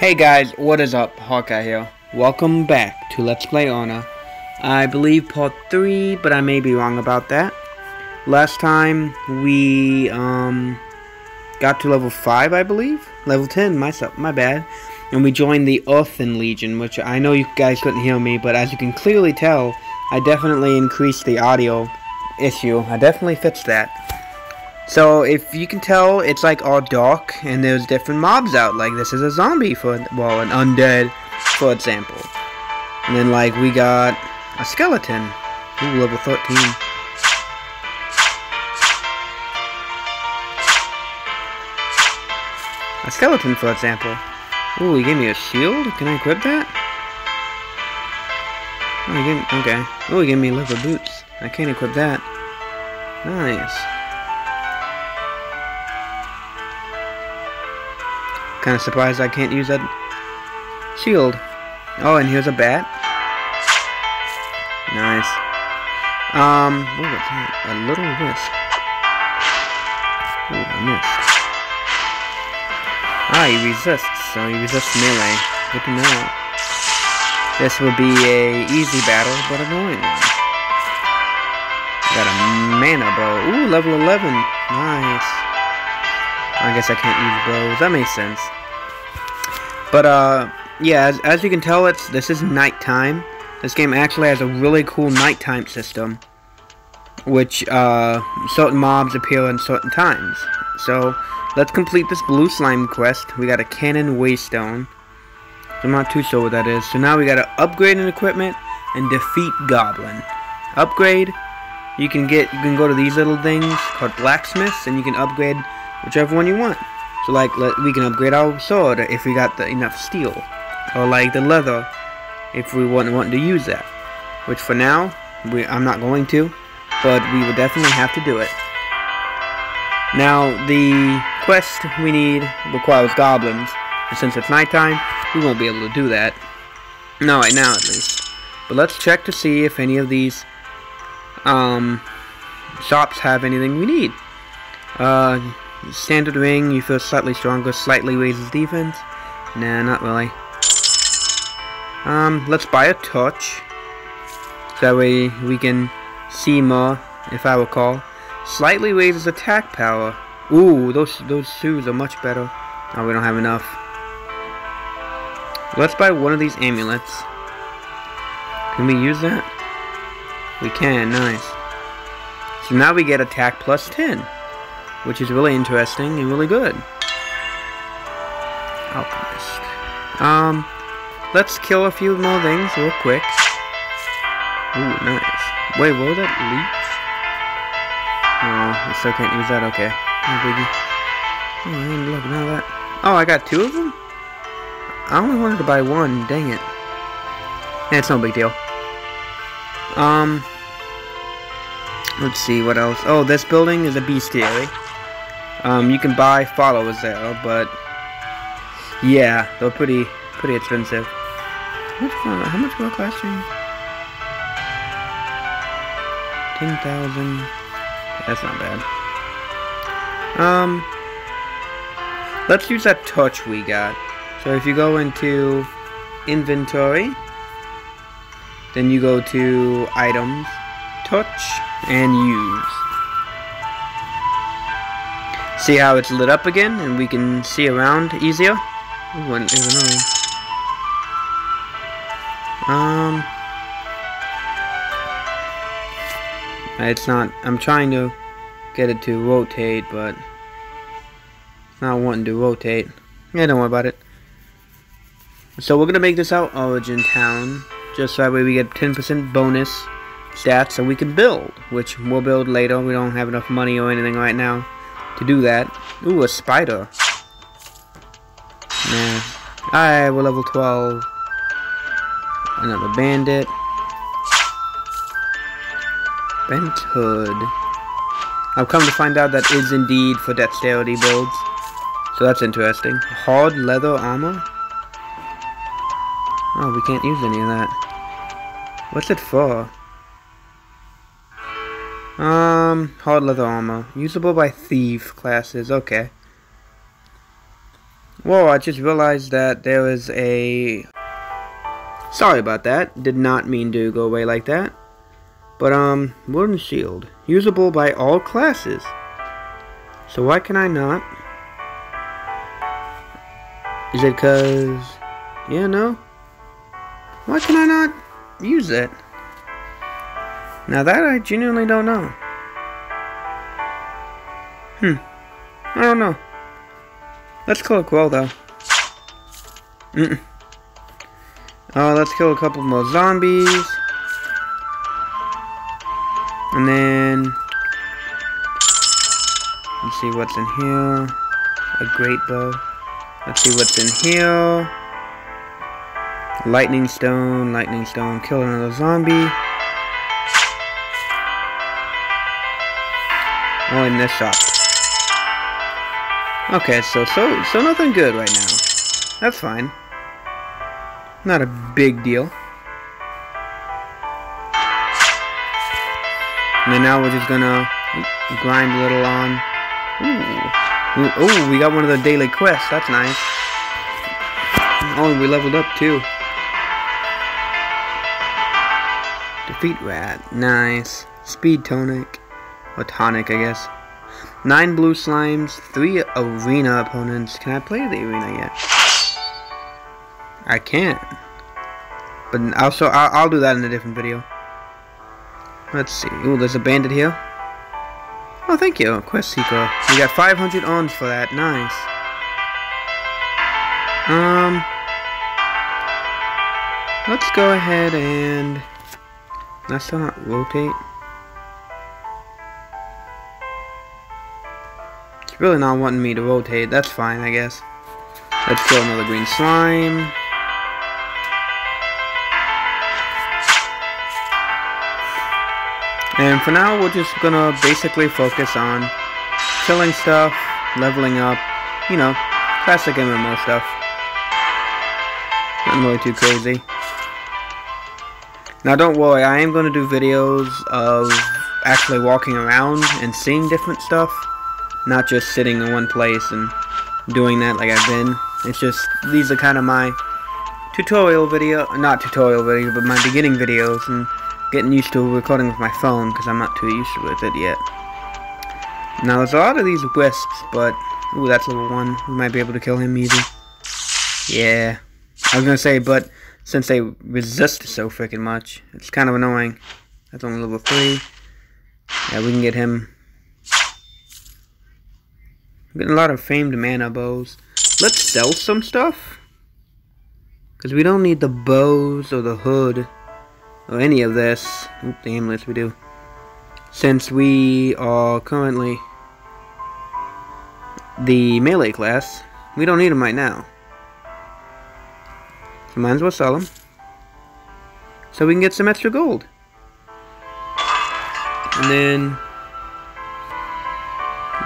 Hey guys, what is up? Hawkeye here. Welcome back to Let's Play Orna. I believe part 3, but I may be wrong about that. Last time we um got to level 5, I believe. Level 10, myself, my bad. And we joined the Earthen Legion, which I know you guys couldn't hear me, but as you can clearly tell, I definitely increased the audio issue. I definitely fixed that. So if you can tell, it's like all dark, and there's different mobs out. Like this is a zombie for, well, an undead, for example. And then like we got a skeleton. Ooh, level 13. A skeleton, for example. Ooh, he gave me a shield? Can I equip that? Oh, he gave me, okay. Oh, he gave me leather boots. I can't equip that. Nice. Kind of surprised I can't use that shield. Oh, and here's a bat. Nice. Um, that? A little wisp. Ooh, I missed. Ah, he resists, so he resists melee. Good to know. This will be a easy battle, but annoying. Got a mana bow. Ooh, level 11. Nice. I guess I can't use bows. That makes sense. But, uh, yeah, as, as you can tell, it's this is nighttime. This game actually has a really cool nighttime system. Which, uh, certain mobs appear in certain times. So, let's complete this blue slime quest. We got a cannon waystone. I'm not too sure what that is. So now we gotta upgrade an equipment and defeat Goblin. Upgrade, you can get you can go to these little things called blacksmiths and you can upgrade whichever one you want. So like let, we can upgrade our sword if we got the enough steel, or like the leather if we want want to use that. Which for now we I'm not going to, but we will definitely have to do it. Now the quest we need requires goblins, and since it's nighttime, we won't be able to do that. Not right now at least. But let's check to see if any of these um, shops have anything we need. Uh, standard ring, you feel slightly stronger, slightly raises defense. Nah, not really. Um, let's buy a torch. That way we can see more, if I recall. Slightly raises attack power. Ooh, those those shoes are much better. Oh, we don't have enough. Let's buy one of these amulets. Can we use that? We can, nice. So now we get attack plus 10, which is really interesting and really good. Alchemist. Um, let's kill a few more things real quick. Ooh, nice. Wait, what was that leech? No, I still can't use that, okay. No biggie. Oh, I look, now that. Oh, I got two of them? I only wanted to buy one, dang it. It's no big deal. Um, let's see what else. Oh, this building is a bestiary. Um, you can buy followers there, but yeah, they're pretty pretty expensive. How much for, how much for a classroom? Ten thousand. That's not bad. Um, let's use that torch we got. So if you go into inventory, then you go to items, touch, and use. See how it's lit up again and we can see around easier? Um, it's not, I'm trying to get it to rotate, but it's not wanting to rotate. Yeah, don't worry about it. So we're gonna make this our origin town, just so that way we get 10% bonus stats so we can build, which we'll build later. We don't have enough money or anything right now to do that. Ooh, a spider. Nah. Alright, we're level 12. Another bandit. Bent hood. I've come to find out that is indeed for dexterity builds. So that's interesting. Hard leather armor? Oh, we can't use any of that. What's it for? Um, hard leather armor. Usable by thief classes. Okay. Whoa, I just realized that there was a... Sorry about that. Did not mean to go away like that. But, um, wooden shield. Usable by all classes. So why can I not? Is it because... Yeah, no? Why can I not use it? Now that I genuinely don't know. Hmm. I don't know. Let's kill a Quell though. Mm. Oh, let's kill a couple more zombies. And then... Let's see what's in here. A great bow. Let's see what's in here. Lightning stone, lightning stone, kill another zombie. Oh, in this shop. Okay, so so so nothing good right now. That's fine. Not a big deal. And then now we're just gonna grind a little on. Ooh. Oh, we got one of the daily quests. That's nice. Oh, we leveled up too. Defeat rat. Nice. Speed tonic. Or tonic, I guess. Nine blue slimes, three arena opponents. Can I play the arena yet? I can't. But also, I'll, I'll do that in a different video. Let's see. Ooh, there's a bandit here. Oh, thank you, Quest Seeker. We got 500 orns for that. Nice. Um, let's go ahead and let's not rotate. Really not wanting me to rotate. That's fine, I guess. Let's kill another green slime. And for now, we're just gonna basically focus on killing stuff, leveling up, you know, classic MMO stuff. Nothing really too crazy. Now don't worry, I am gonna do videos of actually walking around and seeing different stuff, not just sitting in one place and doing that like I've been. It's just, these are kind of my tutorial video, not tutorial video, but my beginning videos, and getting used to recording with my phone because I'm not too used with it yet. Now there's a lot of these wisps, but ooh, that's level one. We might be able to kill him easy. Yeah, I was gonna say, but since they resist so freaking much, it's kind of annoying. That's only level three. Yeah, we can get him. I'm getting a lot of famed mana bows. Let's sell some stuff. Because we don't need the bows or the hood or any of this. Oop, the amulets we do. Since we are currently the melee class, we don't need them right now. So might as well sell them. So we can get some extra gold. And then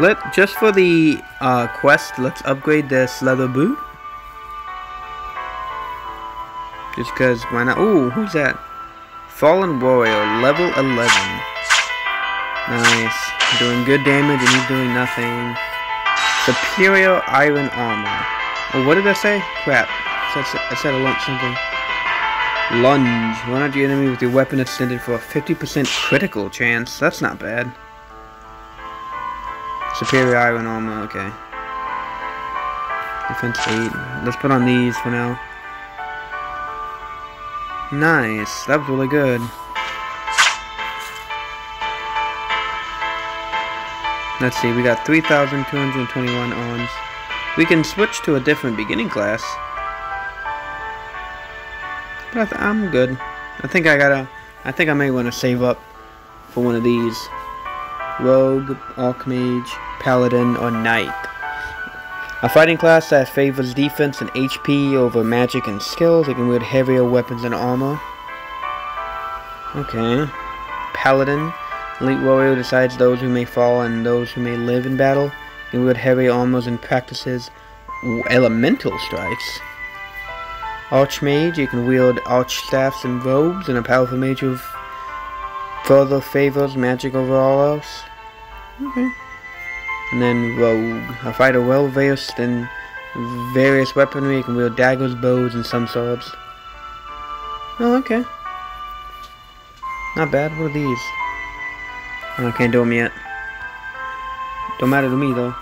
let just for the uh, quest, let's upgrade this leather boot. Just because why not? Ooh, who's that? Fallen Warrior, level 11. Nice. Doing good damage and he's doing nothing. Superior Iron Armor. Oh, what did I say? Crap. I said a lump something. Lunge. Run at your enemy with your weapon extended for a 50% critical chance. That's not bad. Superior Iron Armor, okay. Defense 8. Let's put on these for now. Nice. That was really good. Let's see, we got 3,221 orns. We can switch to a different beginning class. But I am good. I think I gotta... I think I may want to save up for one of these. Rogue, Archmage, Paladin, or Knight. A fighting class that favors defense and HP over magic and skills. It can wield heavier weapons and armor. Okay. Paladin. Elite warrior decides those who may fall and those who may live in battle. It can wield heavy armors and practices elemental strikes. Archmage, you can wield arch staffs and robes, and a powerful mage who further favors magic over all else. Okay. And then Rogue, a fighter well versed in Various weaponry. You can wield daggers, bows, and some swords. Oh, okay. Not bad. What are these? Oh, I can't do them yet. Don't matter to me, though.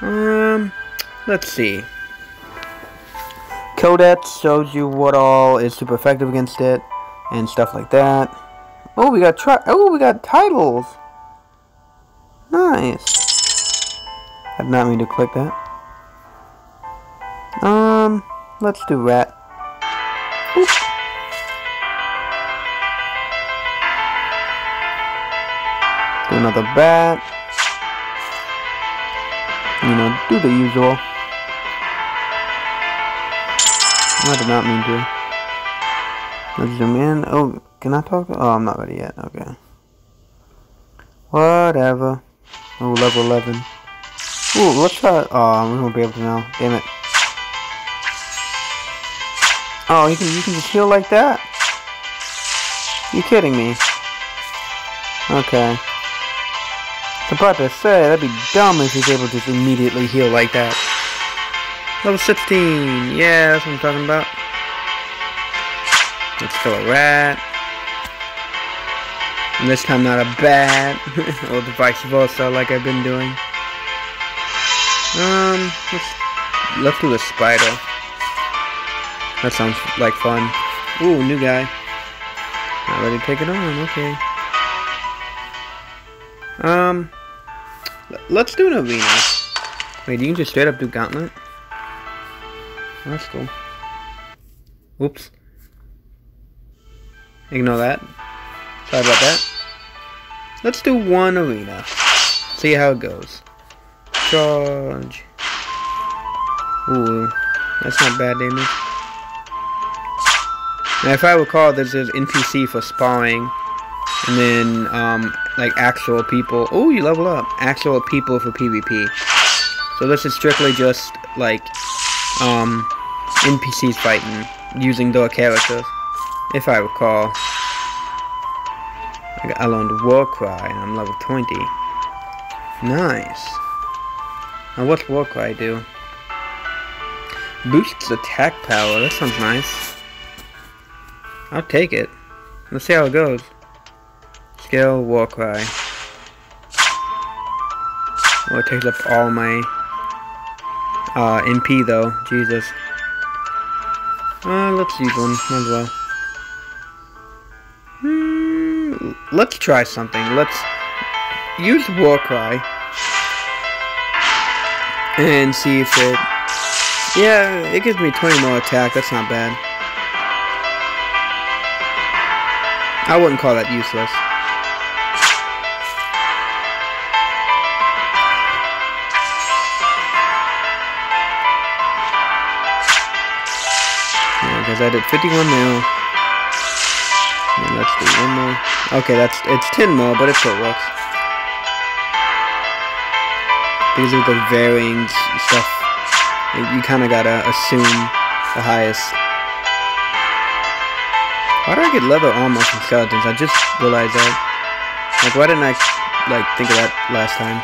Um, let's see. Codex shows you what all is super effective against it, and stuff like that. Oh, we got. Oh, we got titles. Nice. I did not mean to click that. Um, let's do rat. Do another bat. You know, do the usual. I did not mean to. Let's zoom in. Oh, can I talk? Oh, I'm not ready yet. Okay. Whatever. Oh, level 11. Ooh, let's try. Oh, we won't be able to now. Damn it. Oh, you can you can just heal like that? You kidding me? Okay. I'm about to say that'd be dumb if he's able to just immediately heal like that. Level 16. Yeah, that's what I'm talking about. Let's kill a rat. And this time not a bat. or vice versa like I've been doing. Um, let's, do the spider. That sounds like fun. Ooh, new guy. Not ready to take it on, okay. Um, let's do an arena. Wait, do you can just straight up do gauntlet? That's cool. Oops. Ignore that. Sorry about that. Let's do one arena. See how it goes. Charge. Ooh, that's not bad damage. Now, if I recall, there's an NPC for sparring, and then, um, like, actual people. Oh, you level up. Actual people for PvP. So this is strictly just, like, um, NPCs fighting using their characters, if I recall. I, got, I learned Warcry, and I'm level 20. Nice. Now what's Warcry do? Boosts attack power, that sounds nice. I'll take it. Let's see how it goes. Skill, Warcry. Well, it takes up all my uh, MP though. Jesus. Uh, let's use one. Might as well. Let's try something. Let's use Warcry. And see if it... Yeah, it gives me 20 more attack. That's not bad. I wouldn't call that useless. because I did 51 now. Let's do one more. Okay, that's it's 10 more, but it still works. These are the varying stuff. You kind of gotta assume the highest. Why do I get leather armor from skeletons? I just realized that. Like, why didn't I like think of that last time?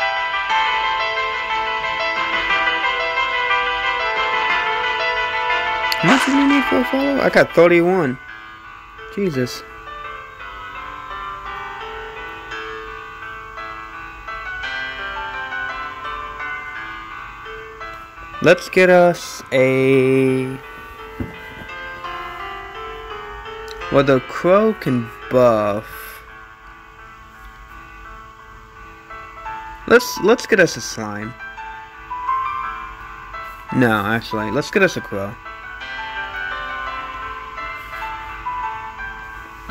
How much did we need for a follow? I got 31. Jesus. Let's get us a... Well, the crow can buff. Let's let's get us a slime. No, actually, let's get us a crow.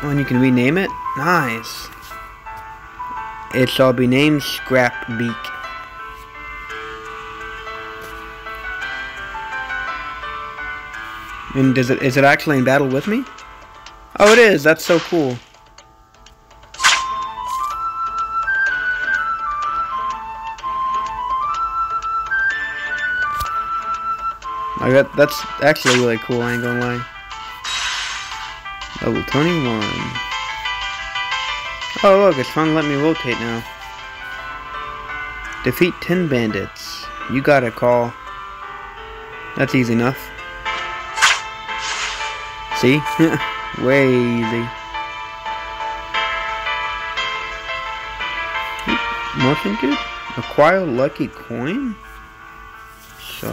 Oh, and you can rename it? Nice. It shall be named Scrap And does it is it actually in battle with me? Oh it is, that's so cool. I got that's actually really cool, I ain't gonna lie. Level 21. Oh look, it's finally let me rotate now. Defeat 10 bandits. You got a call. That's easy enough. See? Way easy. Nothing good? Acquire lucky coin? So?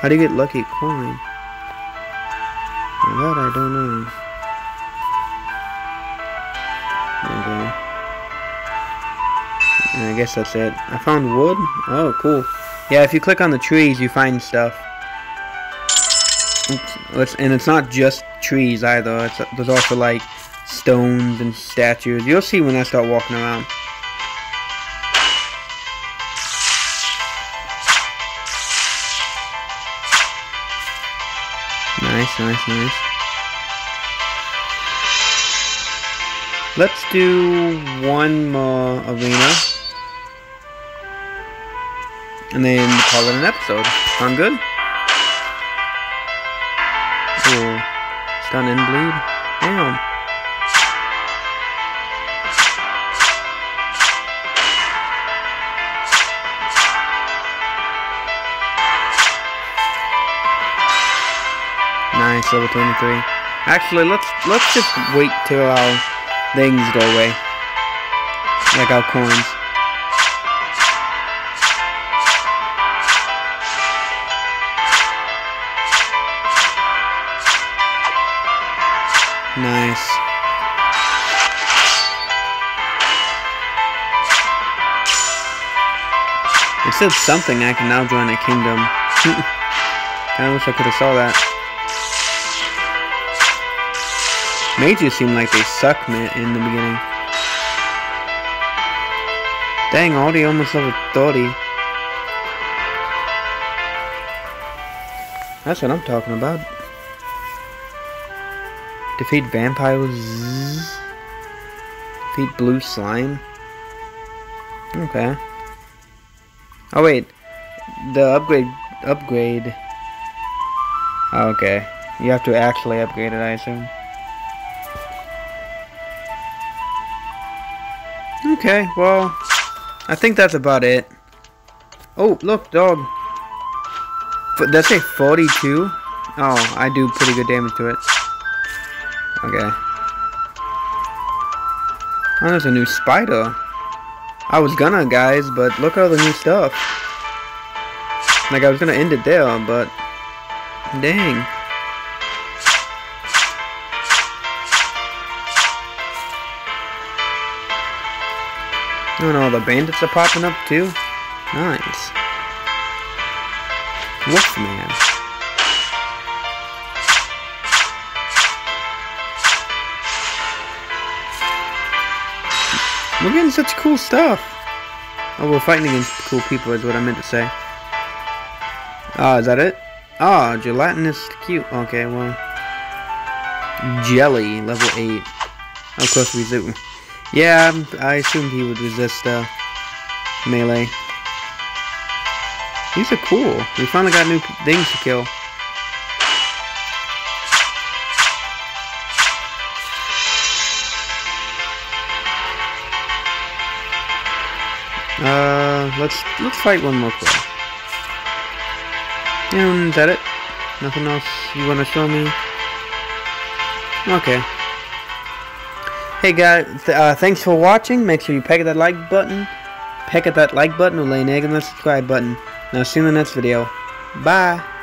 How do you get lucky coin? That I don't know. Okay. I guess that's it. I found wood. Oh, cool. Yeah, if you click on the trees, you find stuff. Oops. And it's not just trees either. It's, there's also like stones and statues. You'll see when I start walking around. Nice, nice, nice. Let's do one more arena. And then call it an episode. Sound good? Stun and bleed. Damn. Nice, level 23. Actually, let's let's just wait till our things go away. Like our coins. It said something I can now join a kingdom. I wish I could have saw that. Mages seem like they suck me in the beginning. Dang, already almost level 30. That's what I'm talking about. Defeat vampires. Defeat blue slime. Okay. Oh wait, the upgrade upgrade. Oh, okay, you have to actually upgrade it, I assume. Okay, well, I think that's about it. Oh, look, dog. Did that say 42? Oh, I do pretty good damage to it. Okay. Oh, there's a new spider. I was gonna, guys, but look at all the new stuff. Like, I was gonna end it there, but... Dang. Oh no, the bandits are popping up too? Nice. Wolfman. We're getting such cool stuff. Oh, we're fighting against cool people is what I meant to say. Ah, is that it? Ah, oh, gelatinous cute. Okay, well. Jelly, level 8. Of course we do. Yeah, I assumed he would resist uh, melee. These are cool. We finally got new things to kill. Uh, let's let's fight one more quick. And is that it? Nothing else you want to show me? Okay. Hey guys, th uh, thanks for watching. Make sure you peck at that like button. Peck at that like button or lay an egg on the subscribe button. I'll see you in the next video. Bye.